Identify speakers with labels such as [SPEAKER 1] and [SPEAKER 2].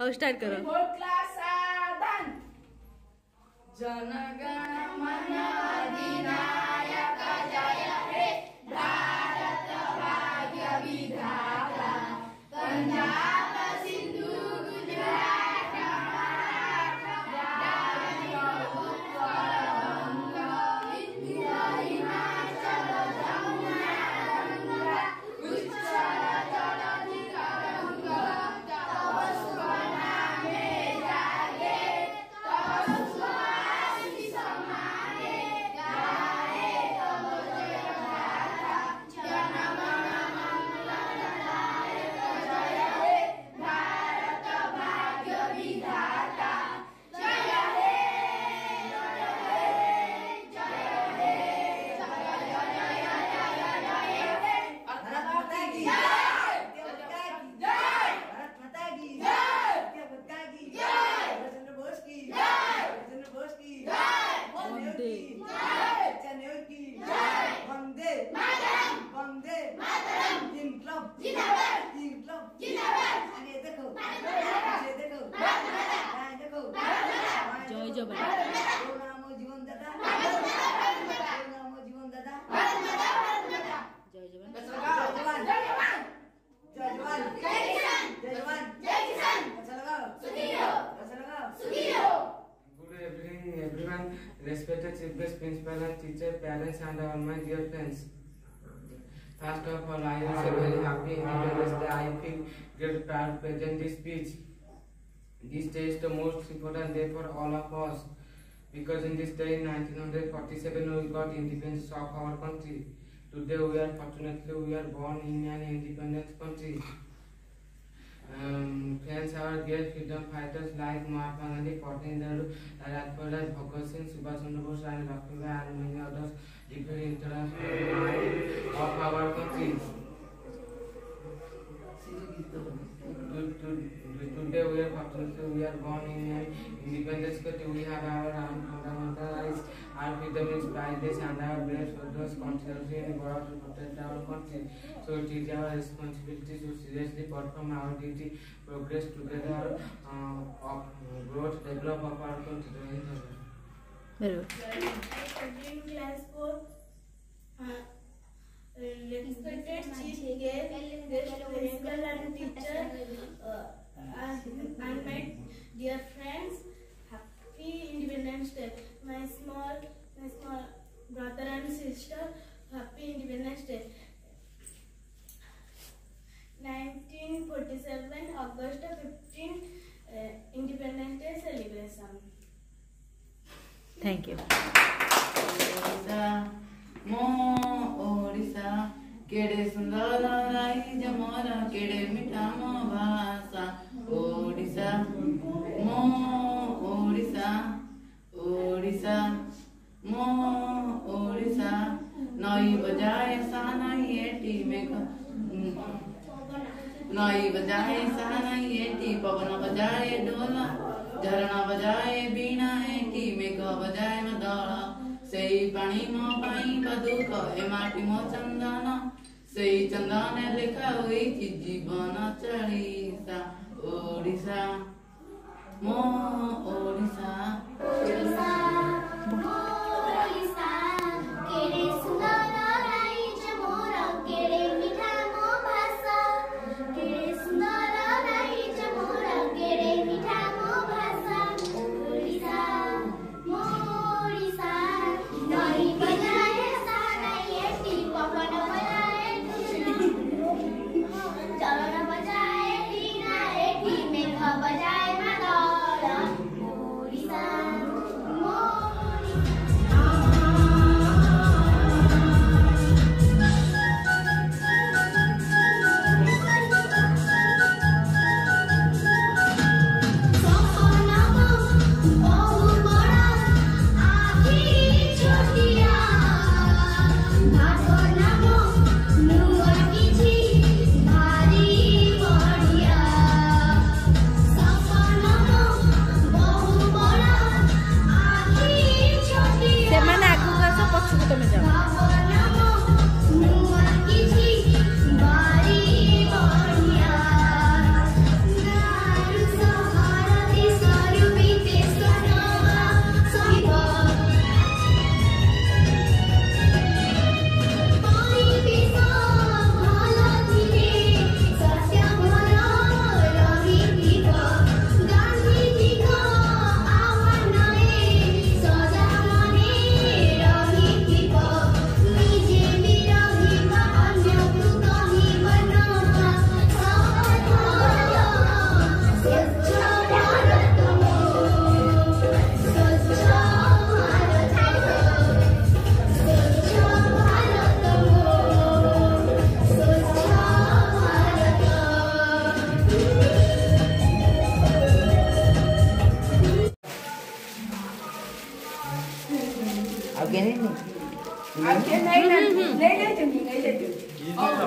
[SPEAKER 1] अब स्टार्ट करो।
[SPEAKER 2] जनगण
[SPEAKER 3] everyone, respected chief guest, principal and teacher, parents and all my dear friends. First of all, I am so very happy Day. I feel great proud present this speech. This day is the most important day for all of us because in this day, in 1947, we got independence of our country. Today, we are fortunately we are born in an independent country. Um, our dear freedom fighters like Mahatma Gandhi, Patel Nehru, Rajpal Bhagat Singh, Subhash Chandra Bose, and Dr. and many others declared international life of our country. To- to- Today we are fortunately we are born in an independent country. We have our own fundamental rights. Our freedom is priceless and our brave soldiers continuously in war to protect our country. So it is our responsibility to seriously perform our duty, progress together, uh, of growth, develop of our country.
[SPEAKER 1] बरोबर
[SPEAKER 4] Studying class four. Uh, respected chief guest, guest principal and teacher, uh, and, and my dear friends, happy Independence Day. My small, my small brother and sister, the next day. 1947 August 15 uh, Independence Day celebration.
[SPEAKER 5] Thank you. मो ओडिसा केड़े सुंदर राई जमोरा केड़े मिठा मो भाषा नाई बजाए सहनाई एटी मेघा। हम्म। नाई बजाए सहनाई एटी, पवन बजाए डोला। झरना बजाए बीणा एटी, मेघा बजाए
[SPEAKER 6] मदाला। सही पानी मो पाई बदुक, ए माटी मो चंदना। सही चंदन लिखा हुई थी
[SPEAKER 7] जीवन चढ़ी सा ओडिशा मोर
[SPEAKER 2] అవుకేనండి
[SPEAKER 7] అవును